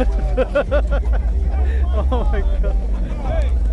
oh my god.